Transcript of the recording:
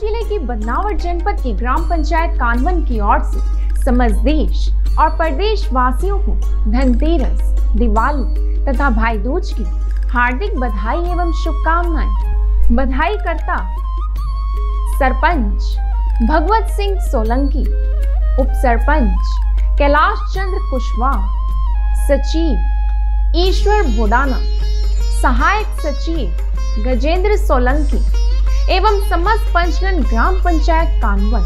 बदनावर जनपद की ग्राम पंचायत कानवन की ओर से समस्त देश और प्रदेश वासियों को धनतेरस, दिवाली तथा भाई दूज की हार्दिक बधाई एवं शुभकामनाएँ। बधाई करता सरपंच भगवत सिंह सोलंकी उप सरपंच कैलाश चंद्र कुशवाहा, सचिव ईश्वर भोडाना, सहायक सचिव गजेंद्र सोलंकी एवं समस्त पंचन ग्राम पंचायत कानवन